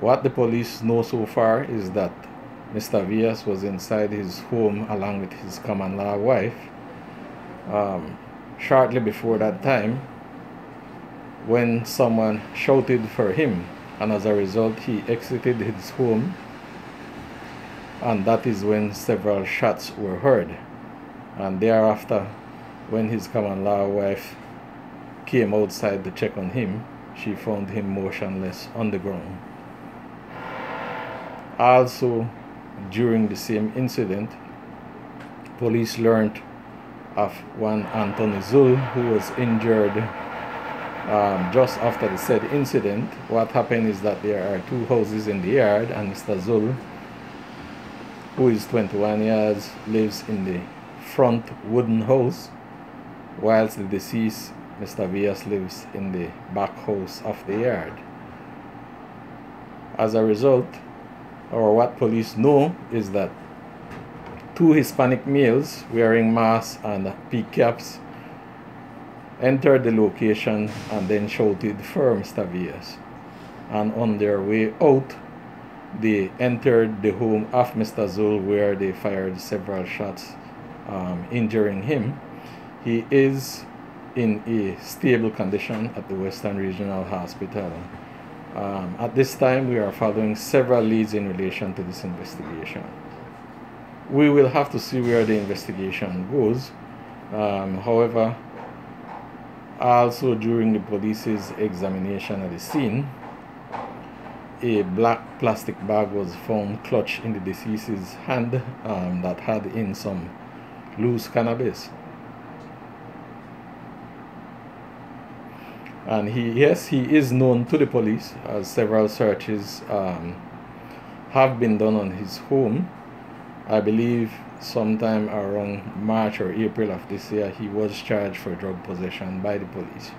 What the police know so far is that Mr. Villas was inside his home along with his common law wife. Um, shortly before that time, when someone shouted for him, and as a result, he exited his home, and that is when several shots were heard. And thereafter, when his common law wife came outside to check on him, she found him motionless on the ground. Also, during the same incident, police learned of one Anthony Tzul who was injured um, just after the said incident. What happened is that there are two houses in the yard, and Mr. Tzul, who is 21 years, lives in the front wooden house, whilst the deceased, Mr. Villas, lives in the back house of the yard. As a result, or what police know is that two Hispanic males wearing masks and peak caps entered the location and then shouted for Mr. Villas. And on their way out, they entered the home of Mr. Tzul where they fired several shots, um, injuring him. He is in a stable condition at the Western Regional Hospital. Um, at this time, we are following several leads in relation to this investigation. We will have to see where the investigation goes. Um, however, also during the police's examination of the scene, a black plastic bag was found clutched in the deceased's hand um, that had in some loose cannabis. And he yes he is known to the police as several searches um, have been done on his home. I believe sometime around march or april of this year he was charged for drug possession by the police